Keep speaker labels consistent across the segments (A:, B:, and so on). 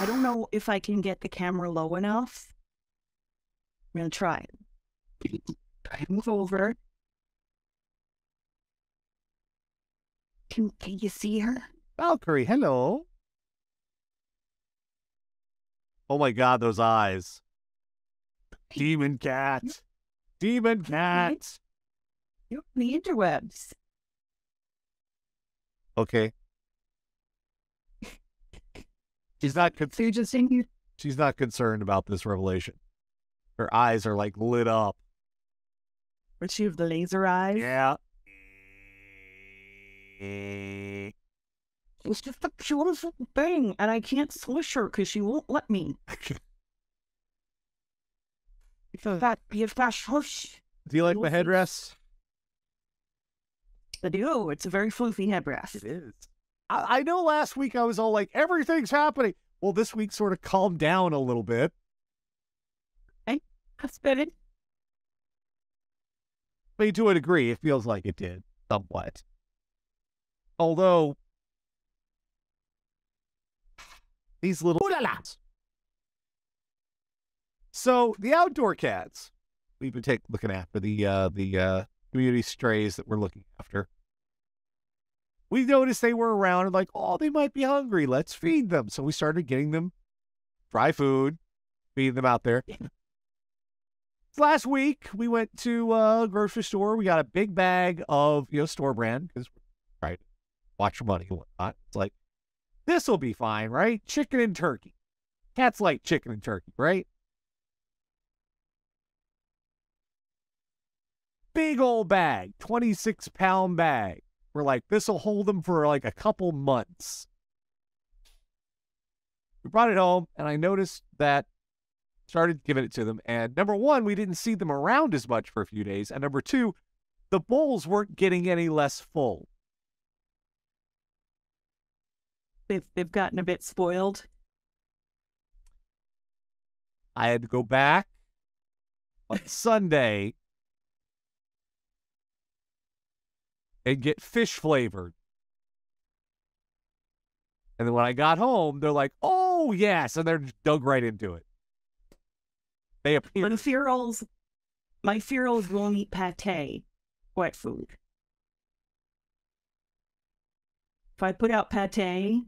A: I don't know if I can get the camera low enough. I'm gonna try it. Try move over. Can can you see her?
B: Valkyrie, hello. Oh my god, those eyes. Demon cat. Demon cat.
A: You're on the interwebs.
B: Okay. She's not con-
A: So you're just in here.
B: she's not concerned about this revelation. Her eyes are like lit up.
A: But she have the laser eyes.
B: Yeah.
A: It's just the cutest little thing, and I can't swish her because she won't let me. So that be a fast swish.
B: Do you like my
A: You'll
B: headdress?
A: I do. It's a very floofy headdress.
B: is. I, I know last week I was all like, everything's happening. Well, this week sort of calmed down a little bit.
A: That's better.
B: I mean, to a degree, it feels like it did somewhat. Although these little So the outdoor cats, we've been take, looking after the uh, the uh, community strays that we're looking after. We noticed they were around and like, oh, they might be hungry. Let's feed them. So we started getting them dry food, feeding them out there. Last week we went to a grocery store. We got a big bag of you know store brand because right, watch your money and whatnot. It's like this will be fine, right? Chicken and turkey. Cats like chicken and turkey, right? Big old bag, 26 pound bag. We're like, this will hold them for like a couple months. We brought it home, and I noticed that started giving it to them. And number one, we didn't see them around as much for a few days. And number two, the bowls weren't getting any less full.
A: They've, they've gotten a bit spoiled.
B: I had to go back on Sunday and get fish flavored. And then when I got home, they're like, oh, yes. And they're dug right into it. They
A: My
B: appear.
A: ferals, my ferals won't eat pate, wet food. If I put out pate,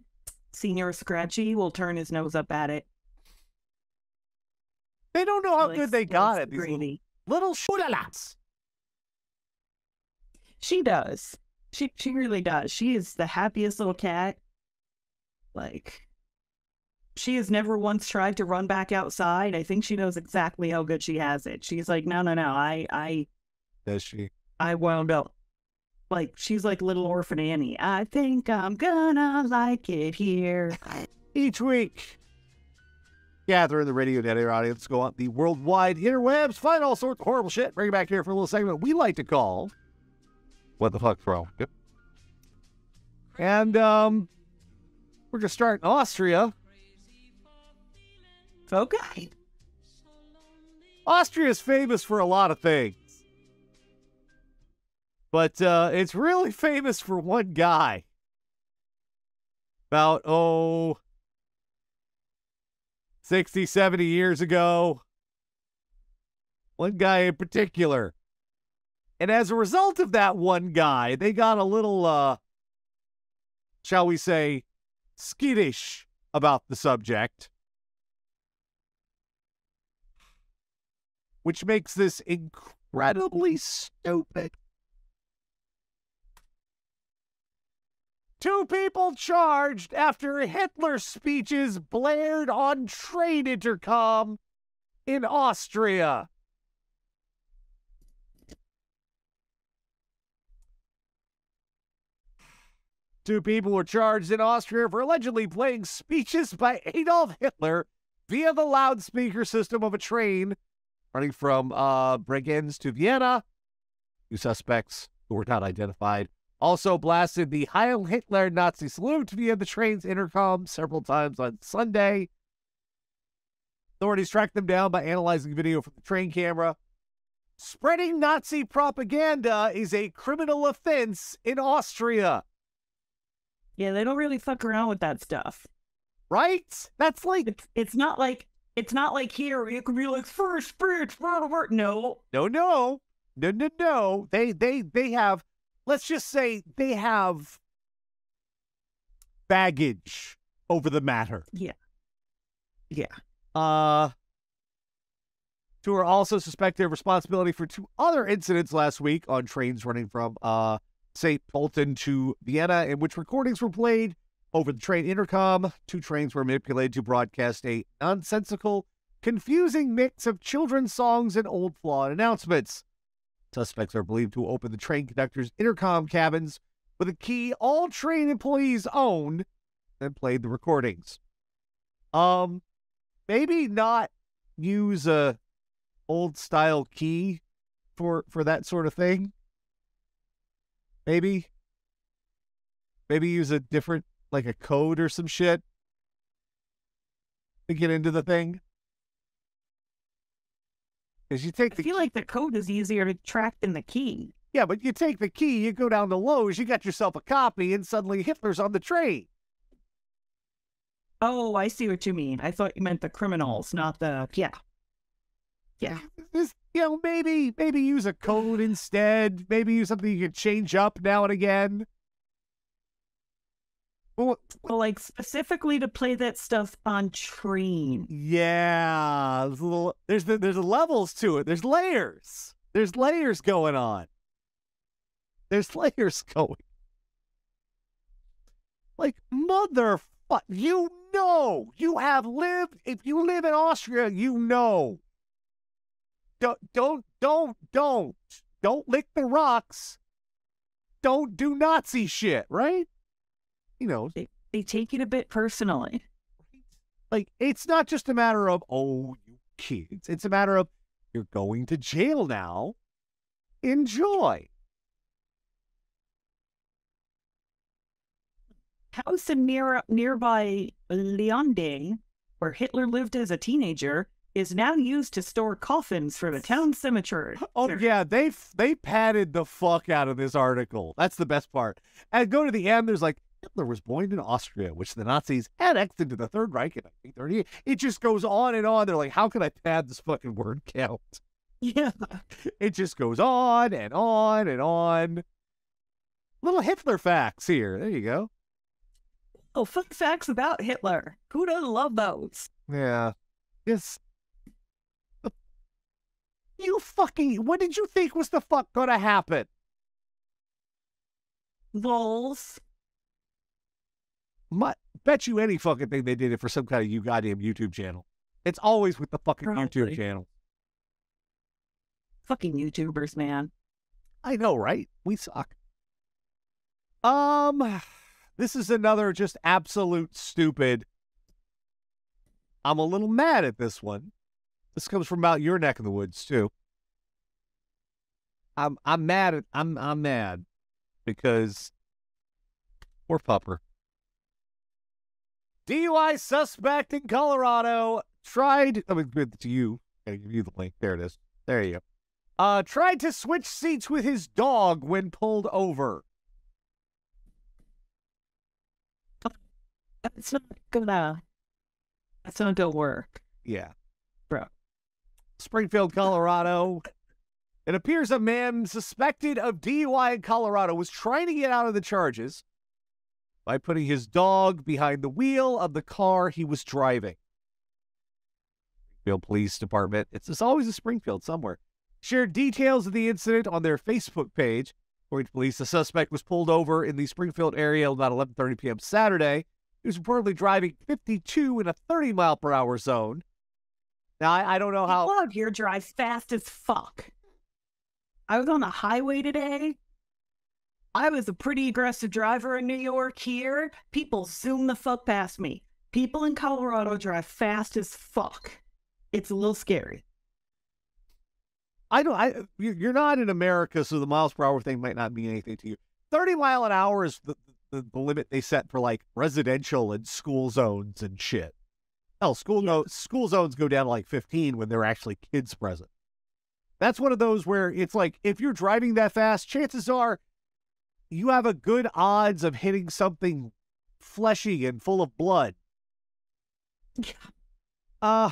A: Senior Scratchy will turn his nose up at it.
B: They don't know how
A: He
B: good they got it.
A: the
B: These little, little.
A: She does. She she really does. She is the happiest little cat. Like she has never once tried to run back outside. I think she knows exactly how good she has it. She's like, no, no, no. I I
B: Does she?
A: I wound up like she's like little orphan Annie. I think I'm gonna like it here.
B: each week. Gather in the Radio Dead Air audience, go on the worldwide interwebs, find all sorts of horrible shit, bring it back here for a little segment we like to call What the Fuck's Wrong? Yep. And um we're gonna start in Austria.
A: Okay.
B: Austria is famous for a lot of things. But uh, it's really famous for one guy. About, oh, 60, 70 years ago. One guy in particular. And as a result of that one guy, they got a little, uh, shall we say, skittish about the subject. which makes this incredibly stupid. Two people charged after Hitler speeches blared on train intercom in Austria. Two people were charged in Austria for allegedly playing speeches by Adolf Hitler via the loudspeaker system of a train running from uh, Bregenz to Vienna. Two suspects who were not identified also blasted the Heil Hitler Nazi salute via the train's intercom several times on Sunday. Authorities tracked them down by analyzing video from the train camera. Spreading Nazi propaganda is a criminal offense in Austria.
A: Yeah, they don't really fuck around with that stuff.
B: right? That's like
A: It's, it's not like it's not like here you can be like first bitch, blah, blah, blah. No,
B: no, no, no, no, no. They, they, they have. Let's just say they have baggage over the matter.
A: Yeah. Yeah.
B: Uh, two are also suspected of responsibility for two other incidents last week on trains running from uh St. Pölten to Vienna, in which recordings were played over the train intercom. Two trains were manipulated to broadcast a nonsensical, confusing mix of children's songs and old flawed announcements. Suspects are believed to open the train conductor's intercom cabins with a key all train employees owned and played the recordings. Um, maybe not use a old style key for for that sort of thing. Maybe maybe use a different like a code or some shit to get into the thing. Because you take
A: I
B: the
A: feel like the code is easier to track than the key.
B: yeah, but you take the key, you go down to Lowe's, you got yourself a copy, and suddenly Hitler's on the train.
A: Oh, I see what you mean. I thought you meant the criminals, not the yeah. Yeah.
B: This, you know, maybe maybe use a code instead. Maybe use something you can change up now and again. Well,
A: Well, like specifically to play that stuff on train.
B: yeah, there's little, there's the, there's levels to it. There's layers. There's layers going on. There's layers going. Like motherfuck, you know, you have lived. If you live in Austria, you know. Don't don't don't don't don't lick the rocks. Don't do Nazi shit, right? You know,
A: They they take it a bit personally.
B: like it's not just a matter of oh you kids it's a matter of you're going to jail now enjoy
A: House in near nearby Leonding, where Hitler lived as a teenager, is now used to store coffins for the town cemetery.
B: oh yeah they they padded the fuck out of this article that's the best part and go to the end there's like hitler was born in austria which the nazis annexed into the third reich in 1938 it just goes on and on they're like how can i pad this fucking word count
A: Yeah.
B: it just goes on and on and on little hitler facts here there you go
A: Oh, fun facts about Hitler. Who doesn't love those?
B: Yeah. Yes. You fucking. What did you think was the fuck gonna happen?
A: Vols.
B: My, bet you any fucking thing they did it for some kind of you goddamn YouTube channel. It's always with the fucking YouTube channel.
A: Fucking YouTubers, man.
B: I know, right? We suck. Um, this is another just absolute stupid. I'm a little mad at this one. This comes from about your neck of the woods too. I'm I'm mad at I'm I'm mad because poor pupper. DUI suspect in Colorado tried. Let me give it to you. I give you the link. There it is. There you go. Uh, tried to switch seats with his dog when pulled over.
A: It's not gonna. That's not gonna work.
B: Yeah. Springfield, Colorado. It appears a man suspected of DUI in Colorado was trying to get out of the charges by putting his dog behind the wheel of the car he was driving. Springfield Police Department, it's, it's always a Springfield somewhere, shared details of the incident on their Facebook page. According to police, the suspect was pulled over in the Springfield area about 11:30 p.m. Saturday. He was reportedly driving 52 in a 30 mile per hour zone. Now I, I don't know how.
A: People out here drive fast as fuck. I was on the highway today. I was a pretty aggressive driver in New York here. People zoom the fuck past me. People in Colorado drive fast as fuck. It's a little scary.
B: I don't. I you- you're not in America, so the miles per hour thing might not mean anything to you. Thirty mile an hour is the, the, the limit they set for like residential and school zones and shit. Hell, school no school zones go down to like fifteen when there are actually kids present. That's one of those where it's like if you're driving that fast, chances are you have a good odds of hitting something fleshy and full of blood. Uh,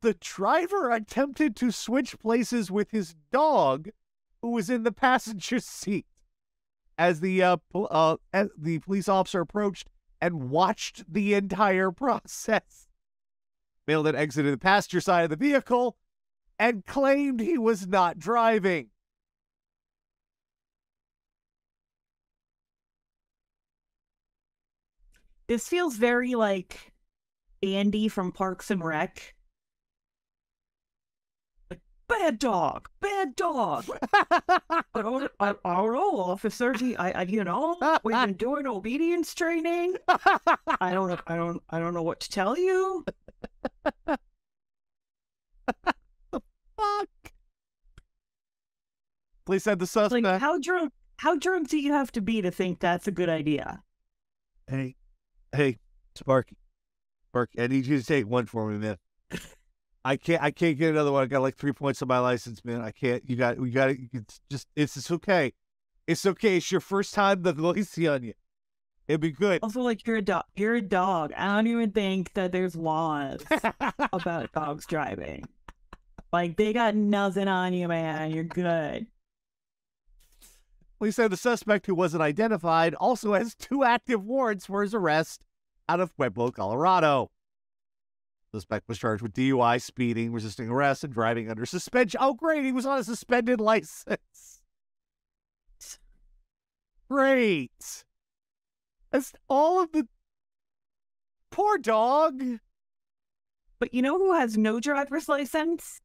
B: the driver attempted to switch places with his dog, who was in the passenger seat. As the uh, pol- uh as the police officer approached and watched the entire process, then exited the passenger side of the vehicle and claimed he was not driving.
A: This feels very like Andy from Parks and Rec. Like, bad dog, bad dog. I don't, I, I don't know, officer. He- I, I, you know, we've been doing obedience training. I don't, I don't, I don't know what to tell you.
B: Fuck. Police said the
A: Like,
B: suspect.
A: how drunk, how drunk do you have to be to think that's a good idea?
B: Hey, hey, Sparky, Sparky, I need you to take one for me, man. I can't, I can't get another one. I got like three points on my license, man. I can't. You got, you got. It's just, it's, it's okay. It's okay. It's your first time the loisy on you. It'd be good.
A: Also, like you're a dog. You're a dog. I don't even think that there's laws about dogs driving. Like they got nothing on you, man. You're good.
B: Police said the suspect, who wasn't identified, also has two active warrants for his arrest out of Pueblo, Colorado. Suspect was charged with DUI, speeding, resisting arrest, and driving under suspension. Oh, great! He was on a suspended license. Great. That's all of the. Poor dog.
A: But you know who has no driver's license?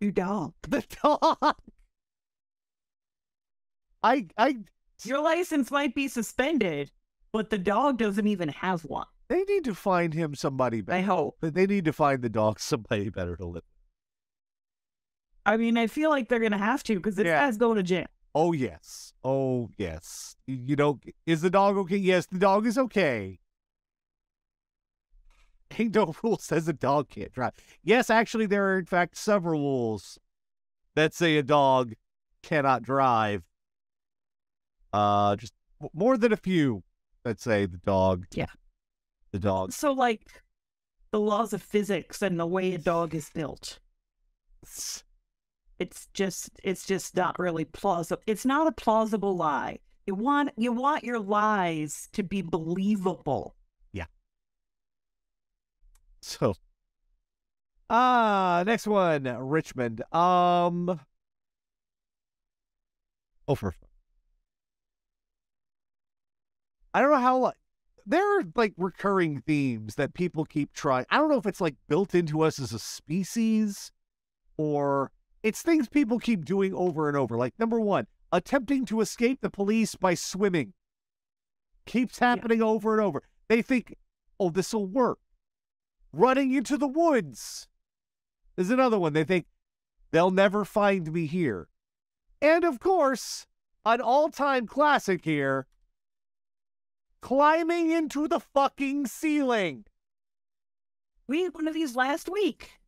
A: Your dog.
B: The dog. I I
A: Your license might be suspended, but the dog doesn't even have one.
B: They need to find him somebody better.
A: I hope.
B: But they need to find the dog somebody better to live.
A: I mean, I feel like they're gonna have to because this
B: Yeah.
A: guy's going to jail.
B: Oh yes. Oh yes. You, you know, is the dog okay? Yes, the dog is okay. Ain't no rule says a dog can't drive. Yes, actually, there are in fact several rules that say a dog cannot drive. Uh, just more than a few that say the dog.
A: Yeah.
B: The dog.
A: So, like, the laws of physics and the way a dog is built. It's just, it's just not really plausible. It's not a plausible lie. You want, you want your lies to be believable. Yeah.
B: So, ah, next one, Richmond. Um, oh, for I don't know how like there are like recurring themes that people keep trying. I don't know if it's like built into us as a species or it's things people keep doing over and over. Like number one, attempting to escape the police by swimming keeps happening over and over. They think, oh, this will work running into the woods. There's another one. They think they'll never find me here. And of course, an all time classic here climbing into the fucking ceiling.
A: We had one of these last week.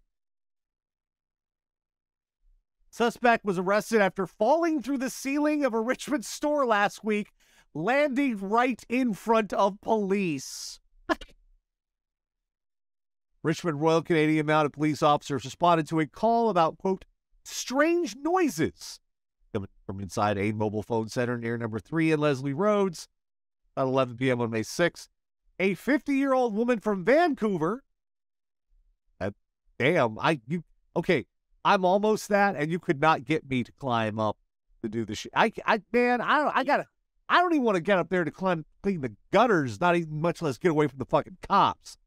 B: Suspect was arrested after falling through the ceiling of a Richmond store last week, landing right in front of police. Richmond Royal Canadian Mounted Police officers responded to a call about, quote, strange noises coming from inside a mobile phone center near number three and Leslie Roads at 11 p.m. on May 6th. A 50 year old woman from Vancouver. Uh, damn, I, you, okay, I'm almost that, and you could not get me to climb up to do the shit. I, I, man, I don't, I gotta, I don't even want to get up there to climb, clean the gutters, not even much less get away from the fucking cops.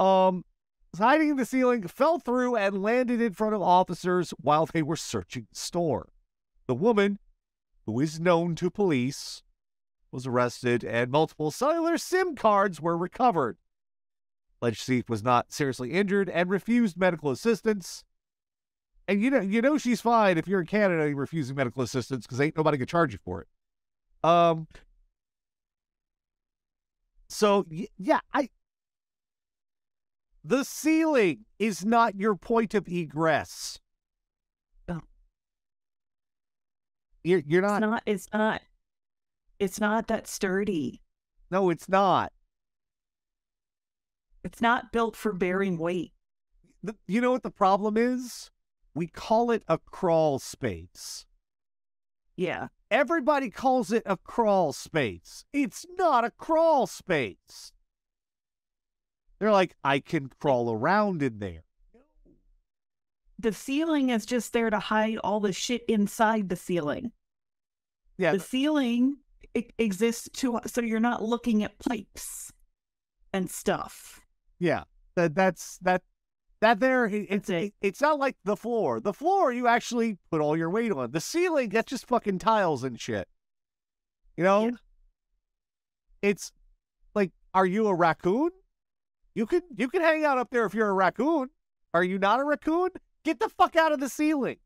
B: Um, hiding in the ceiling, fell through, and landed in front of officers while they were searching the store. The woman, who is known to police, was arrested, and multiple cellular SIM cards were recovered. Alleged thief was not seriously injured and refused medical assistance. And you know, you know she's fine if you're in Canada you're refusing medical assistance because ain't nobody gonna charge you for it. Um. So yeah, I. The ceiling is not your point of egress.
A: No.
B: You're you're
A: It's
B: not.
A: not, it's not, it's not that sturdy.
B: No, it's not.
A: It's not built for bearing weight.
B: The, you know what the problem is? We call it a crawl space.
A: Yeah.
B: Everybody calls it a crawl space. It's not a crawl space. They're like, I can crawl around in there.
A: The ceiling is just there to hide all the shit inside the ceiling.
B: Yeah.
A: The ceiling exists to so you're not looking at pipes and stuff.
B: Yeah. That that's that that there it- it's
A: it.
B: it- it's not like the floor. The floor you actually put all your weight on. The ceiling that's just fucking tiles and shit. You know?
A: Yeah.
B: It's like are you a raccoon? You can you can hang out up there if you're a raccoon. Are you not a raccoon? Get the fuck out of the ceiling.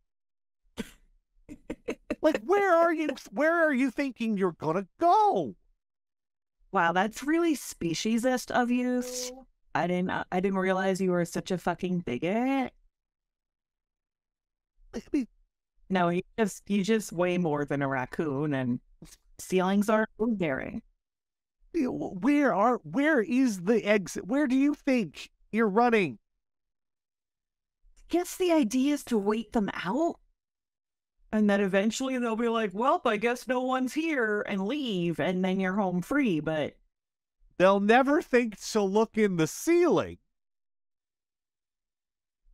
B: like where are you where are you thinking you're going to go?
A: Wow, that's really speciesist of you. I didn't uh, I didn't realize you were such a fucking bigot.
B: I mean,
A: No, you just you just way more than a raccoon and ceilings are food bearing.
B: you know, where are where is the exit? Where do you think you're running?
A: Guess the idea is to wait them out. And then eventually they'll be like, Well, I guess no one's here and leave, and then you're home free. But
B: They'll never think to look in the ceiling.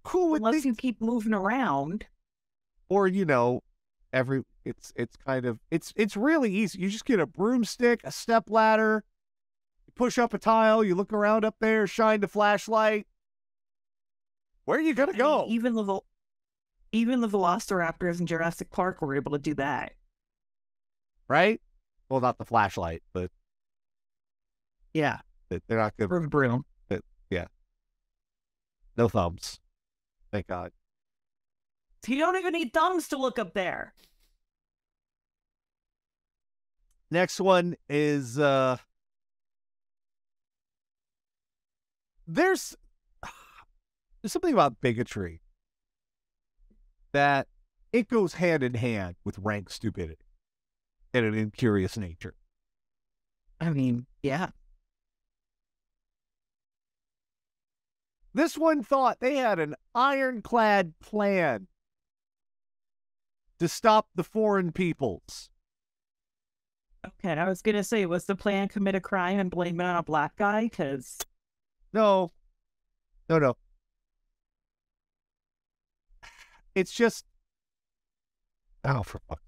B: Who would
A: unless
B: think?
A: you keep moving around.
B: Or you know, every it's it's kind of it's it's really easy. You just get a broomstick, a step ladder, you push up a tile, you look around up there, shine the flashlight. Where are you gonna
A: I mean,
B: go?
A: even the even the Velociraptors in Jurassic Park were able to do that.
B: right? Well, not the flashlight, but
A: Yeah.
B: they're not good.
A: Or the broom. Yeah.
B: No thumbs. Thank God.
A: You don't even need thumbs to look up there.
B: Next one is uh there's there's something about bigotry that it goes hand in hand with rank stupidity and an incurious nature.
A: I mean, yeah.
B: This one thought they had an ironclad plan to stop the foreign peoples.
A: Okay, I was gonna say, was the plan commit a crime and blame it on a black guy? Because
B: No. No, no. It's just Oh, for fuck.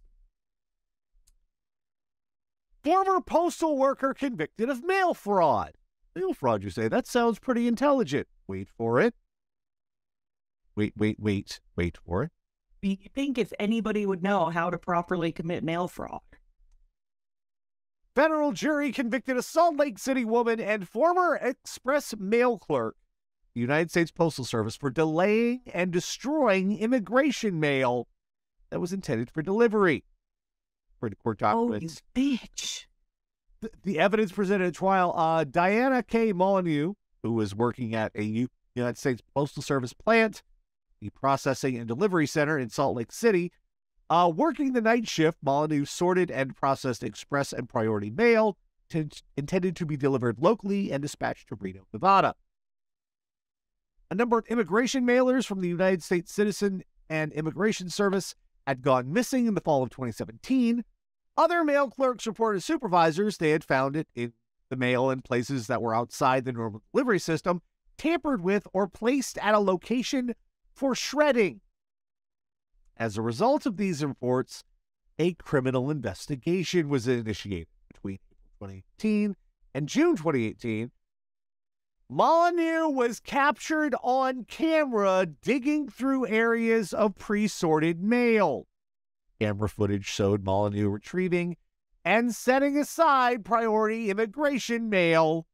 B: Former postal worker convicted of mail fraud. Mail fraud, you say? That sounds pretty intelligent. Wait for it. Wait, wait, wait, wait for it.
A: you think if anybody would know how to properly commit mail fraud,
B: Federal jury convicted a Salt Lake City woman and former express mail clerk, the United States Postal Service, for delaying and destroying immigration mail that was intended for delivery. For the court
A: oh, you
B: documents,
A: bitch!
B: the, the evidence presented at trial, uh, Diana K. Molyneux, who was working at a United States Postal Service plant, the processing and delivery center in Salt Lake City, uh, working the night shift, Molyneux sorted and processed express and priority mail t- intended to be delivered locally and dispatched to Reno, Nevada. A number of immigration mailers from the United States Citizen and Immigration Service had gone missing in the fall of 2017. Other mail clerks reported supervisors they had found it in the mail in places that were outside the normal delivery system, tampered with, or placed at a location for shredding. As a result of these reports, a criminal investigation was initiated between April 2018 and June 2018. Molyneux was captured on camera digging through areas of pre sorted mail. Camera footage showed Molyneux retrieving and setting aside priority immigration mail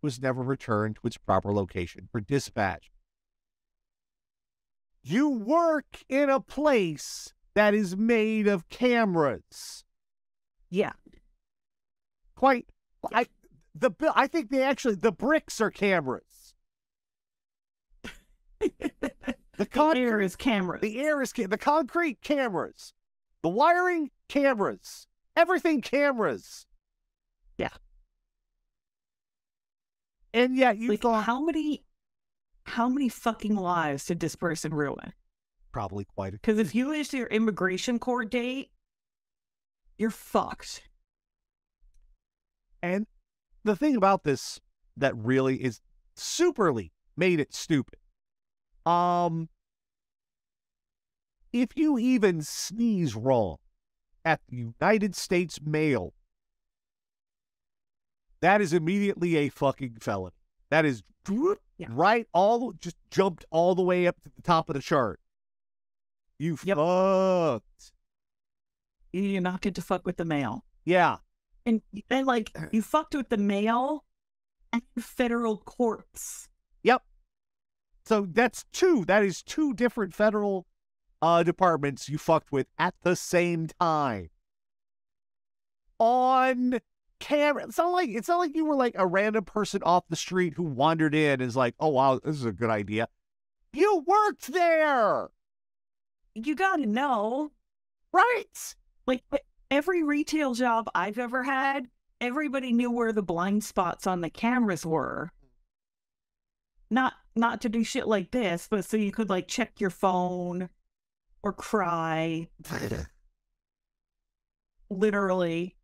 B: which was never returned to its proper location for dispatch. You work in a place that is made of cameras.
A: Yeah,
B: Quite, I, the I think they actually the bricks are cameras. The con-
A: air is cameras.
B: the air is ca- the concrete cameras, the wiring cameras, everything cameras. Yeah. And yeah, you
A: like
B: thought
A: how many how many fucking lives did this person ruin?
B: probably quite a
A: Because if you lose your immigration court date, you're fucked.
B: And the thing about this that really is superly made it stupid. Um if you even sneeze wrong at the United States mail, that is immediately a fucking felony. That is
A: Yeah.
B: right all just jumped all the way up to the top of the chart. You
A: Yep.
B: fucked.
A: You do not get to fuck with the mail.
B: Yeah.
A: And and like you fucked with the mail and federal courts. Yep.
B: So that's two. That is two different federal uh, departments you fucked with at the same time. On camera. It's not like it's not like you were like a random person off the street who wandered in and is like, oh wow, this is a good idea. You worked there.
A: You gotta know.
B: Right.
A: Like every retail job I've ever had, everybody knew where the blind spots on the cameras were. Not not to do shit like this, but so you could like check your phone or cry, literally.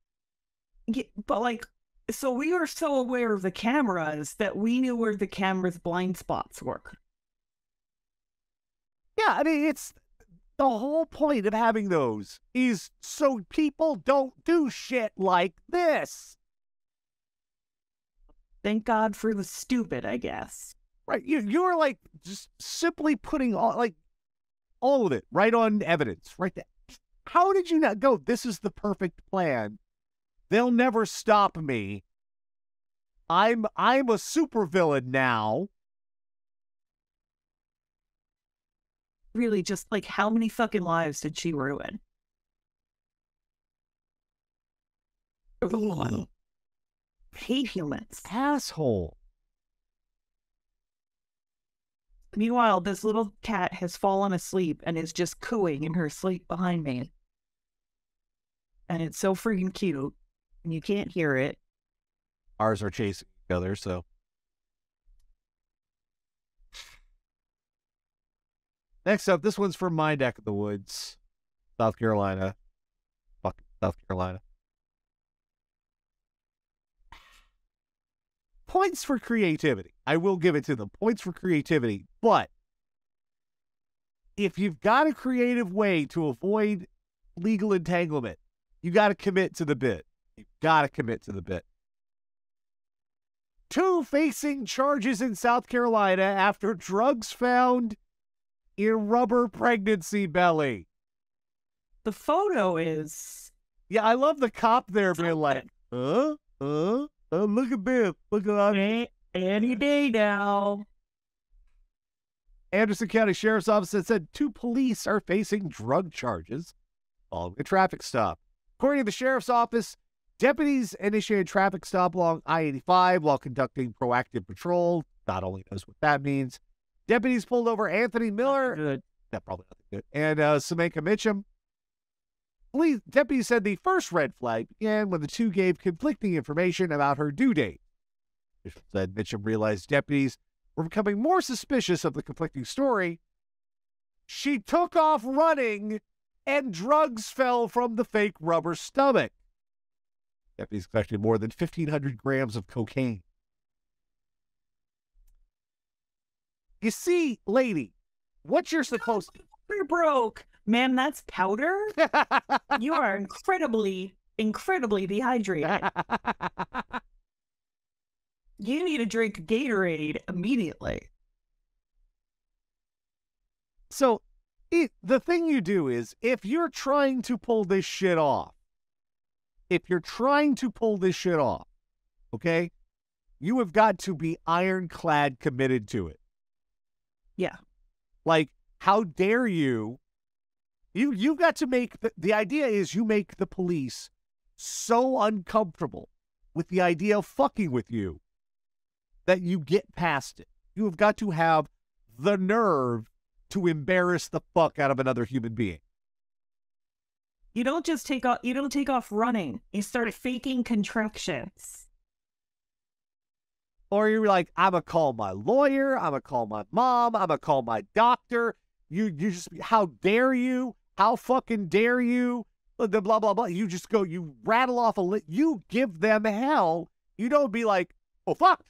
A: Yeah, but like so we were so aware of the cameras that we knew where the cameras blind spots were.
B: Yeah, I mean it's the whole point of having those is so people don't do shit like this.
A: Thank God for the stupid, I guess.
B: Right. You you are like just simply putting all like all of it right on evidence. Right there. How did you not go? This is the perfect plan. They'll never stop me. I'm I'm a supervillain now.
A: Really, just like how many fucking lives did she ruin? Ugh. Hate humans.
B: Asshole.
A: Meanwhile, this little cat has fallen asleep and is just cooing in her sleep behind me. And it's so freaking cute. And you can't hear it.
B: Ours are chasing each other, so Next up, this one's from my neck of the woods, South Carolina. Fuck South Carolina. Points for creativity. I will give it to them. Points for creativity. But if you've got a creative way to avoid legal entanglement, you got to commit to the bit. You've got to commit to the bit. Two facing charges in South Carolina after drugs found in rubber pregnancy belly.
A: The photo is
B: Yeah, I love the cop there being like, huh? Huh? Uh, look at this. Look at that.
A: "Eh, any day now.
B: Anderson County Sheriff's Office has said two police are facing drug charges following a traffic stop. According to the Sheriff's Office, deputies initiated traffic stop along I 85 while conducting proactive patrol. God only knows what that means. Deputies pulled over Anthony Miller
A: Good.
B: that probably good. And uh, Samantha Mitchum. Police deputies said the first red flag began when the two gave conflicting information about her due date. Officials said Mitchum realized deputies were becoming more suspicious of the conflicting story. She took off running, and drugs fell from the fake rubber stomach. Deputies collected more than 1,500 grams of cocaine. You see, lady, what you're supposed
A: We're broke. Man, that's powder? You are incredibly, incredibly dehydrated. You need to drink Gatorade immediately.
B: So, it, the thing you do is if you're trying to pull this shit off, if you're trying to pull this shit off, okay, you have got to be ironclad committed to it.
A: Yeah.
B: Like, how dare you? You you've got to make the, the idea is you make the police so uncomfortable with the idea of fucking with you that you get past it. You have got to have the nerve to embarrass the fuck out of another human being.
A: You don't just take off you don't take off running. You start faking contractions.
B: Or you're like, I'm gonna call my lawyer, I'm gonna call my mom, I'm gonna call my doctor. You you just how dare you? How fucking dare you? The blah blah blah. You just go, you rattle off a list. You give them hell. You don't be like, oh fuck.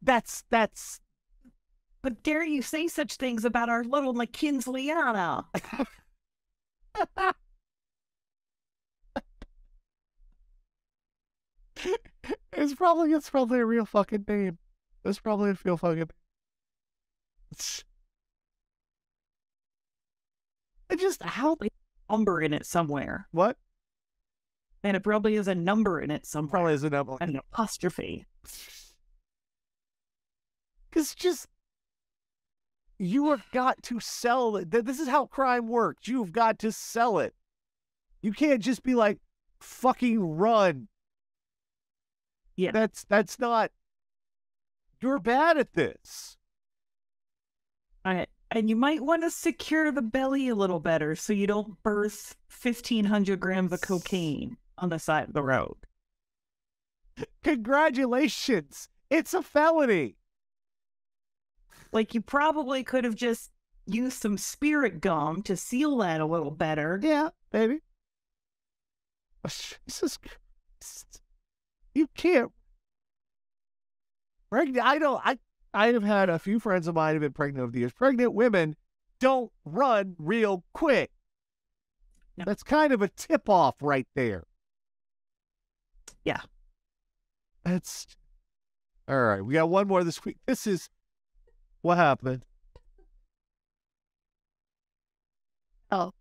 B: That's that's
A: But dare you say such things about our little McKinseyana?
B: it's probably it's probably a real fucking name. It's probably a real fucking. It's, I just how
A: Number in it somewhere.
B: what
A: And it probably is a number in it somewhere.
B: probably is a up
A: An apostrophe.
B: because just you have got to sell it. This is how crime works. You've got to sell it. You can't just be like fucking run.
A: Yeah.
B: That's that's not. You're bad at this.
A: Alright. And you might want to secure the belly a little better so you don't birth 1,500 grams of cocaine on the side of the road.
B: Congratulations. It's a felony.
A: Like, you probably could have just used some spirit gum to seal that a little better.
B: Yeah, baby. Jesus Christ. You can't. Pregnant. I don't. I. I have had a few friends of mine who've been pregnant over the years. Pregnant women don't run real quick.
A: No.
B: That's kind of a tip off right there.
A: Yeah.
B: That's all right. We got one more this week. This is what happened.
C: Oh,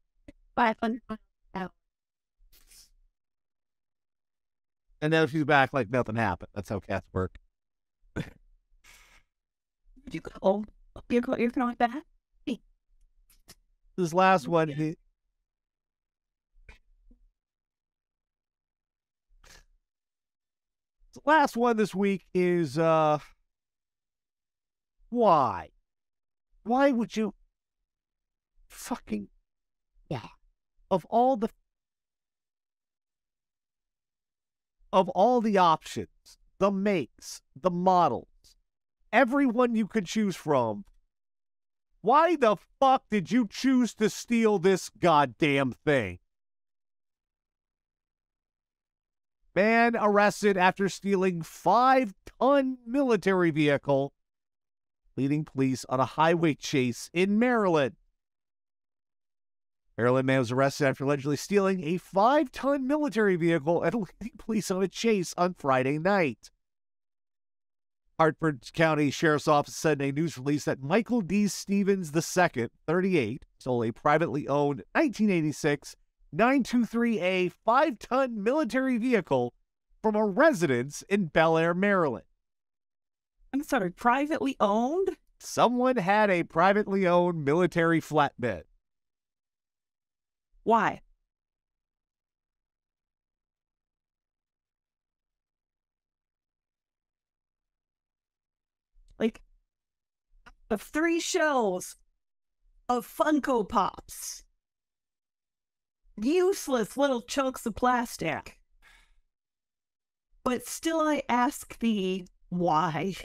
C: Five hundred.
B: And then she's back like nothing happened. That's how cats work.
A: You go, oh, you're, you're going back?
B: This last one. he- The last one this week is uh why? Why would you fucking yeah. Of all the of all the options, the makes, the models, everyone you could choose from, why the fuck did you choose to steal this goddamn thing? Man arrested after stealing five ton military vehicle, leading police on a highway chase in Maryland. Maryland man was arrested after allegedly stealing a five ton military vehicle and leading police on a chase on Friday night. Harford County Sheriff's Office said in a news release that Michael D. Stevens II, 38, stole a privately owned 1986 923A five ton military vehicle from a residence in Bel Air, Maryland.
A: I'm sorry, privately owned?
B: Someone had a privately owned military flatbed.
A: Why? Like, of three shells of Funko Pops, useless little chunks of plastic. But still, I ask thee, why?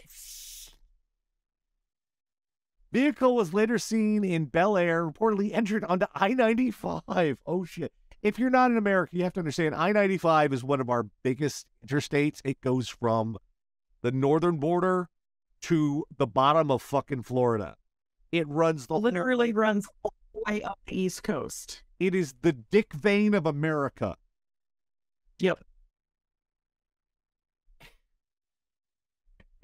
B: Vehicle was later seen in Bel Air, reportedly entered onto I 95. Oh, shit. If you're not in America, you have to understand I 95 is one of our biggest interstates. It goes from the northern border to the bottom of fucking Florida. It runs the whole-
A: Literally runs all the way up the East Coast.
B: It is the dick vein of America.
A: Yep.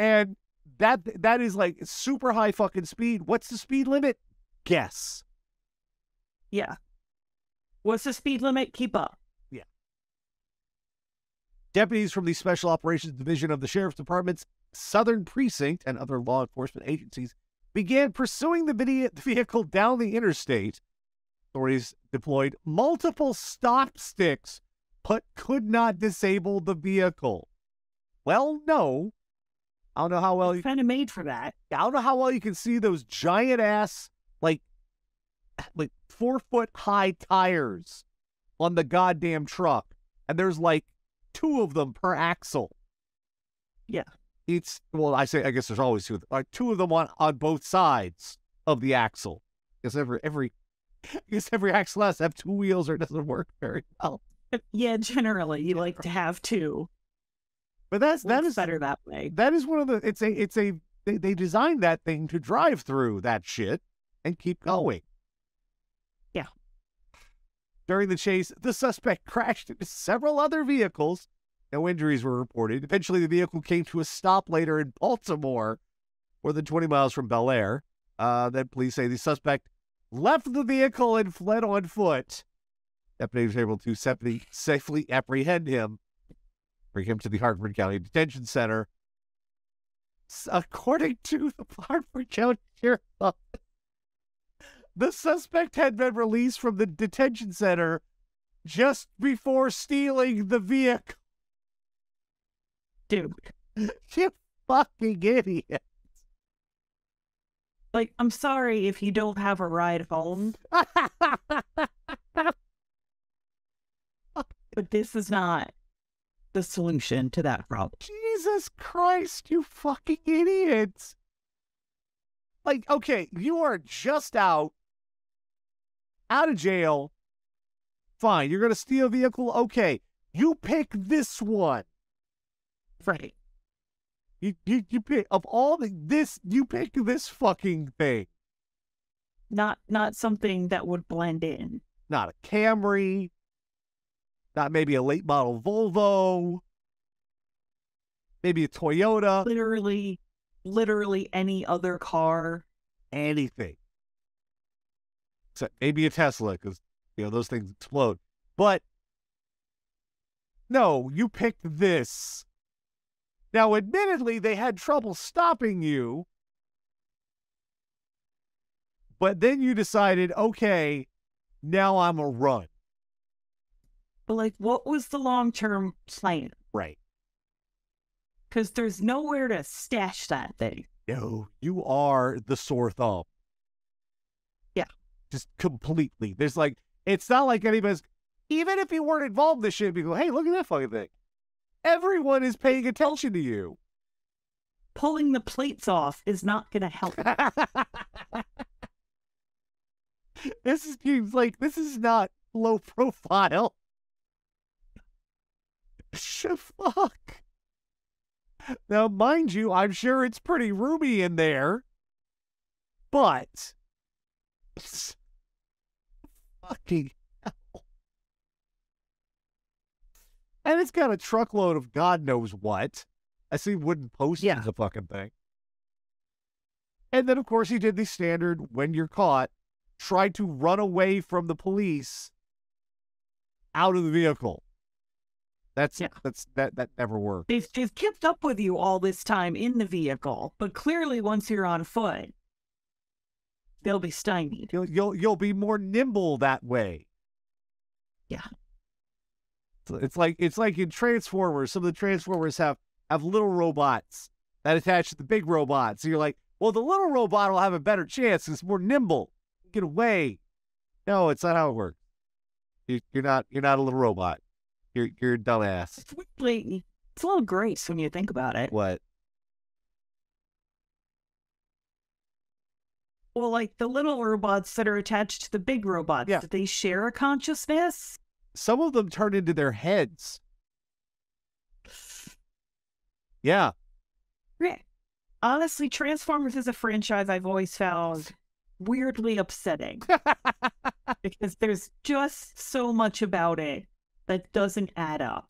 B: And that that is like super high fucking speed. What's the speed limit? Guess.
A: Yeah. What's the speed limit? Keep up. Yeah.
B: Deputies from the Special Operations Division of the Sheriff's Department's Southern Precinct and other law enforcement agencies began pursuing the vehicle down the interstate. Authorities deployed multiple stop sticks but could not disable the vehicle. Well, no. I don't know how well you
A: kind of made for that.
B: I don't know how well you can see those giant ass, like, like four foot high tires on the goddamn truck, and there's like two of them per axle.
A: Yeah.
B: it's well, I say I guess there's always two, like two of them on on both sides of the axle. Because every every, I guess every axle has to have two wheels or it doesn't work very well.
A: Uh, yeah, generally you like to have two.
B: But that's that is
A: better that way.
B: that is one of the it's a it's a they, they designed that thing to drive through that shit and keep going.
A: Yeah.
B: During the chase, the suspect crashed into several other vehicles. No injuries were reported. Eventually, the vehicle came to a stop later in Baltimore, more than 20 miles from Bel Air. Uh, then police say the suspect left the vehicle and fled on foot. Deputies were able to safely, safely apprehend him, bring him to the Harford County Detention Center. According to the Harford County Sheriff's Office, the suspect had been released from the detention center just before stealing the vehicle.
A: Dude,
B: You fucking idiot.
A: like I'm sorry if you don't have a ride home, but this is not the solution to that problem.
B: Jesus Christ, you fucking idiots. Like, okay, you are just out, out of jail. Fine, you're going to steal a vehicle. Okay, you pick this one.
A: Right.
B: You, you, you pick, of all the, this, you pick this fucking thing.
A: Not not something that would blend in.
B: Not a Camry, not maybe a late model Volvo, maybe a Toyota,
A: Literally literally any other car.
B: anything. Except maybe a Tesla, because you know those things explode. But no, you picked this. Now, admittedly, they had trouble stopping you, but then you decided, okay, now I'm a run.
A: But like what was the long term plan?
B: Right.
A: Because there's nowhere to stash that thing.
B: No, you are the sore thumb.
A: Yeah.
B: Just completely. There's like, it's not like anybody's, even if you weren't involved in this shit, you go, hey, look at that fucking thing. Everyone is paying attention to you.
A: Pulling the plates off is not gonna help.
B: this is like this is not low profile. Fuck. Now, mind you, I'm sure it's pretty roomy in there, but fucking hell. And it's got a truckload of God knows what. I see wooden posts
A: Yeah.
B: in the fucking thing. And then, of course, he did the standard when you're caught, try to run away from the police out of the vehicle. That's
A: Yeah.
B: that's that that never worked.
A: They've, they've kept up with you all this time in the vehicle, but clearly once you're on foot, they'll be stymied.
B: You'll you'll you'll be more nimble that way.
A: Yeah.
B: It's like it's like in Transformers. Some of the Transformers have have little robots that attach to the big robots. So you're like, well, the little robot will have a better chance. It's more nimble. Get away. No, it's not how it works. You, you're not you're not a little robot. You're you're a dumbass.
A: It's weirdly, it's a little grace when you think about it.
B: What?
A: Well, like the little robots that are attached to the big robots,
B: Yeah.
A: they share a consciousness?
B: Some of them turn into their heads. Yeah.
A: Yeah. Honestly, Transformers is a franchise I've always found weirdly upsetting because there's just so much about it that doesn't add up.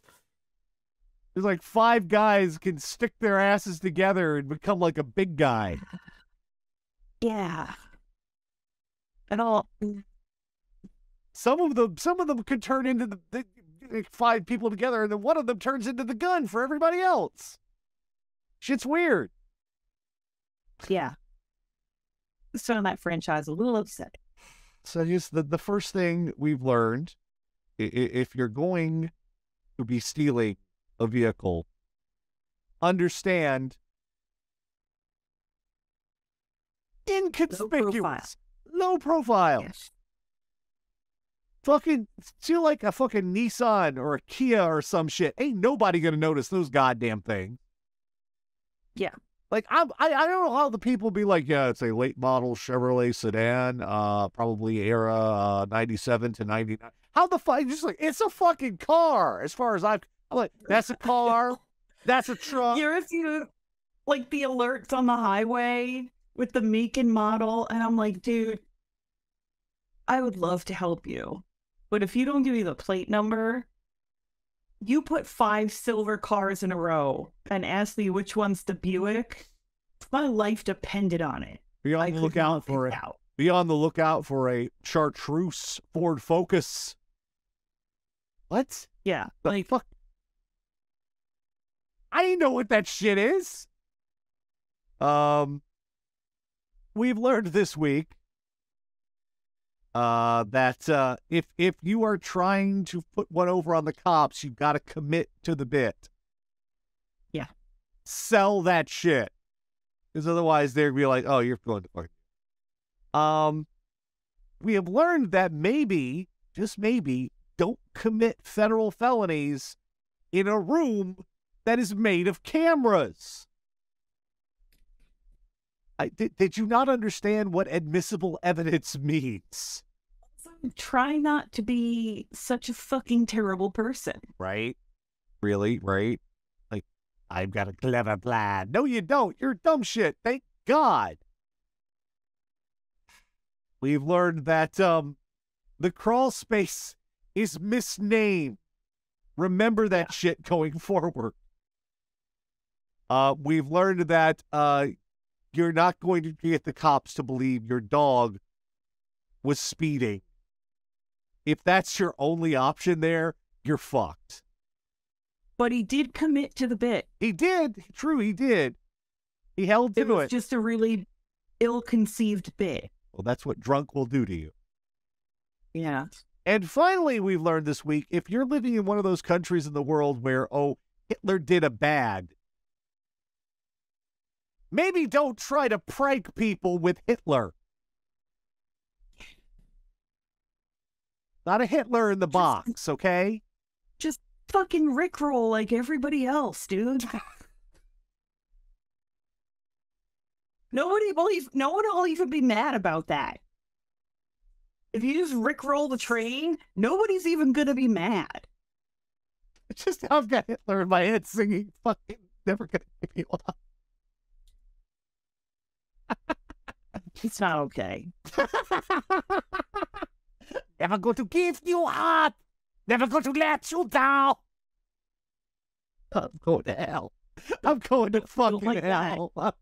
B: There's like five guys can stick their asses together and become like a big guy.
A: Yeah. And all mm.
B: Some of them, some of them could turn into the, the five people together, and then one of them turns into the gun for everybody else. Shit's weird.
A: yeah. So that franchise a little upset.
B: So just the the first thing we've learned, if you're going to be stealing a vehicle, understand inconspicuous, low profile.
A: Yes.
B: Fucking feel like a fucking Nissan or a Kia or some shit. Ain't nobody gonna notice those goddamn things.
A: Yeah.
B: Like I'm, I, I don't know how the people be like, yeah, it's a late model Chevrolet sedan, uh, probably era uh, '97 to '99. How the fuck? Just like it's a fucking car. As far as I've, I'm like, that's a car. That's a truck.
A: You're see the, like the alerts on the highway with the and model? And I'm like, dude, I would love to help you. But if you don't give me the plate number, you put five silver cars in a row and ask me which one's the Buick. My life depended on it.
B: Be on
A: I
B: the lookout for a
A: out.
B: be on the lookout for a chartreuse Ford Focus. What
A: Yeah.
B: the
A: Like,
B: fuck? I know what that shit is. Um, we've learned this week uh, that uh, if if you are trying to put one over on the cops, you've got to commit to the bit.
A: Yeah.
B: Sell that shit, because otherwise they'd be like, "Oh, you're going to fuck." Um, we have learned that maybe, just maybe, don't commit federal felonies in a room that is made of cameras. I, did, did you not understand what admissible evidence means?
A: try not to be such a fucking terrible person.
B: Right? Really? Right? Like, I've got a clever plan. No, you don't. You're dumb shit. Thank God. We've learned that um, the crawl space is misnamed. Remember that shit going forward. Uh, we've learned that uh, you're not going to get the cops to believe your dog was speeding. If that's your only option there, you're fucked.
A: But he did commit to the bit.
B: He did. True, he did. He held
A: It
B: to
A: was
B: it.
A: just a really ill conceived bit.
B: Well, that's what drunk will do to you.
A: Yeah.
B: And finally, we've learned this week if you're living in one of those countries in the world where, oh, Hitler did a bad, maybe don't try to prank people with Hitler. Not a Hitler in the box, okay?
A: Just fucking rickroll like everybody else, dude. Nobody will even, no one will even be mad about that. If you just rickroll the train, nobody's even gonna be mad.
B: It's just I've got Hitler in my head singing fucking never gonna give you up.
A: It's not okay.
B: Never going to give you up. Never going to let you down. I'm going to hell. I'm going to fucking
A: like
B: hell.